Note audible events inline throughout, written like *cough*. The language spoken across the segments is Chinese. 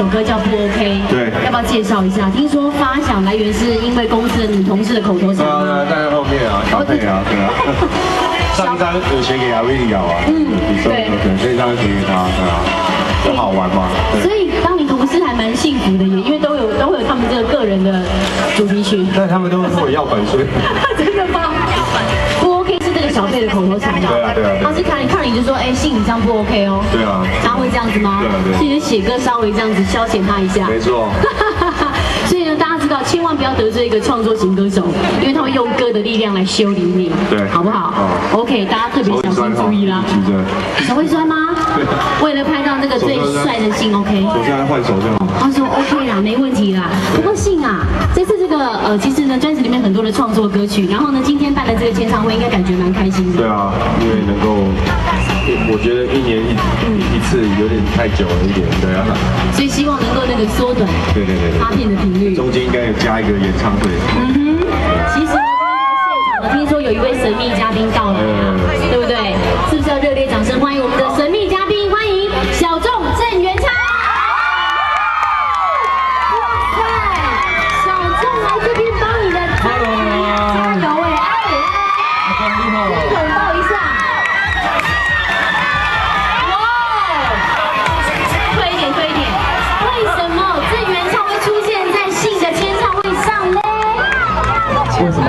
首歌叫不 OK，对要不要介绍一下？听说发想来源是因为公司的女同事的口头禅对啊，吗？在后面啊，小配啊，对啊。*laughs* 上一张有写给阿威利啊，嗯对对，这张写给他，对啊，就好玩嘛，对。所以当你同事还蛮幸福的耶，因为都有都会有他们这个个人的主题曲。但他们都跟我要本，所 *laughs* 以真的吗？不 OK 是这个小费的口头禅嘛？对啊对啊对啊他是看看你就说，哎，信你这样不 OK 哦。对啊，他会这样子吗？对啊对啊所以写歌稍微这样子消遣他一下。没错。*laughs* 所以呢，大家知道，千万不要得罪一个创作型歌手，因为他会用歌的力量来修理你，对好不好、哦 o k 大家特别小心注意啦。急着，*laughs* 手会酸吗？*laughs* 为了拍到那个最帅的信，OK。我现在换手就好。他说 OK 啦，没问题啦。不过信啊，这次这个呃，其实呢，专辑里面很多的创作歌曲，然后呢，今天办的这个签唱会，应该感觉蛮开心的。对啊，因为能够，我觉得一年一一次有点太久了一点，对啊，所以希望能够那个缩短对对对发片的频率。中间应该有加一个演唱会。嗯哼，其实我现场听说有一位神秘嘉宾到来啊，哎哎，拥抱一下。哇，快一点，快一点！为什么这原唱会出现在信的签唱会上呢？为什么？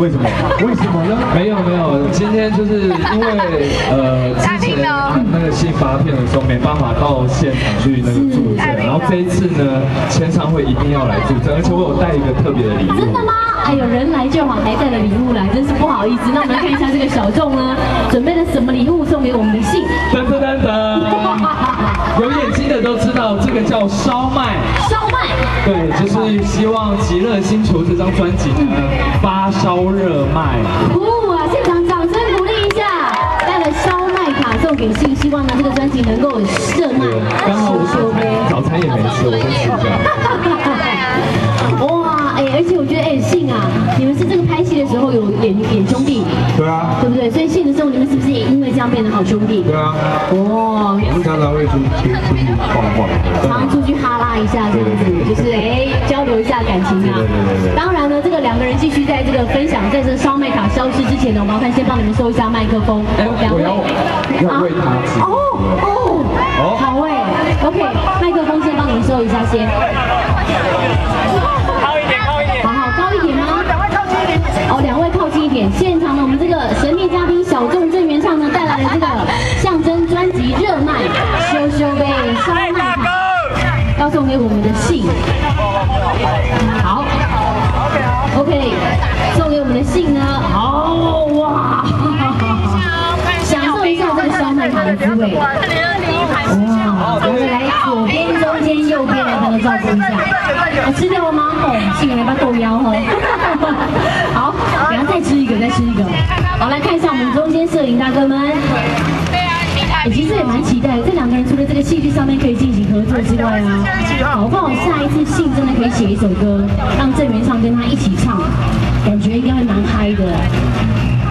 为什么？为什么呢？没有没有，今天就是因为呃之前那个信发片的时候没办法到现场去那个助阵，然后这一次呢签唱会一定要来助阵，而且我有带一个特别的礼物。真的吗？哎呦，人来就好，还带了礼物来，真是不好意思。那我们来看一下这个小众呢，*laughs* 准备了什么礼物送给我们的信？噔噔噔噔，*laughs* 有眼睛的都知道，这个叫烧麦。烧麦，对，就是希望《极乐星球》这张专辑呢发烧热卖。给信，希望呢这个专辑能够热卖，刚好我收呗。早餐也没吃，我先吃一下。*laughs* 哇，哎，而且我觉得，哎，信啊，你们是这个拍戏的时候有演演兄弟，对啊，对不对？所以信的时候，你们是不是也因为这样变成好兄弟？对啊，哦，我们常常会出去出去晃晃。常出去哈拉一下，这样子就是哎交流一下感情啊对对对对。当然呢，这个两个人继续在这个分享，在这个烧麦卡消失之前呢，我麻烦先帮你们收一下麦克风。哎两位我要要喂他吃哦哦，好哎，OK，麦克风先帮你们收一下先。高一点，高一点。好好高一点吗？哦，两位靠近一点。现场呢，我们这个神秘嘉宾小众郑元畅呢带来了这个象征专辑热卖羞羞杯烧麦卡。要送给我们的，OK，送给我们的信呢？哦哇，享受一下这个烧麦卡的滋味。哇，我们来左边、中间、右边来帮他照顾一下。我吃掉了吗？哦，信来把豆腰哦。*laughs* 好，等下再吃一个，再吃一个。好，来看一下我们中间摄影大哥们。哎，其实也蛮期待的，这两个人除了这个戏剧上面可以进行合作之外啊，搞不好下一次信真的可以写一首歌，让郑元畅跟他一起唱，感觉应该会蛮嗨的。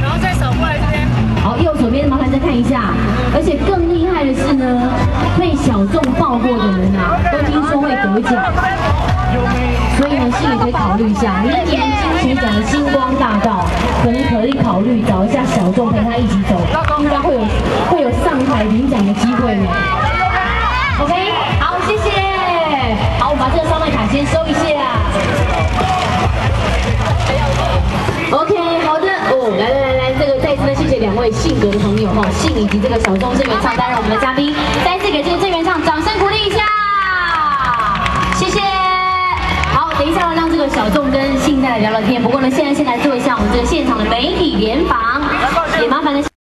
然后再手过来这边。好，右手边麻烦再看一下，而且更厉害的是呢，被小众爆过的人啊，都听说会得奖，所以呢，信也可以考虑一下，明年金曲奖的星光大道，可能可以考虑找一下小众陪他一起走，再次的，谢谢两位性格的朋友哈，信以及这个小众郑元畅担任我们的嘉宾，再次给这个郑元畅掌声鼓励一下，谢谢。好，等一下让这个小众跟信再来聊聊天，不过呢，现在先来做一下我们这个现场的媒体联访，也麻烦呢。